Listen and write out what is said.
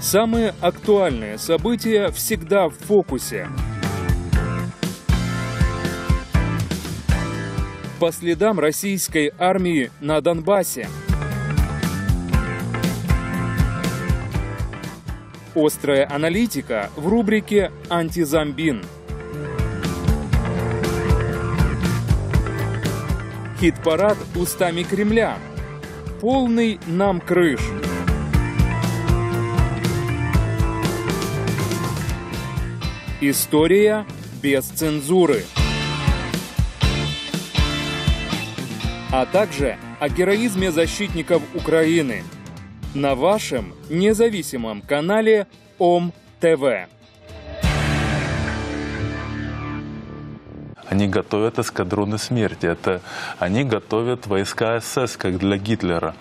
Самые актуальные события всегда в фокусе. По следам российской армии на Донбассе. Острая аналитика в рубрике «Антизомбин». Хит-парад устами Кремля. Полный нам крыш. История без цензуры. А также о героизме защитников Украины на вашем независимом канале ОМ ТВ. Они готовят эскадроны смерти. Это они готовят войска СС, как для Гитлера.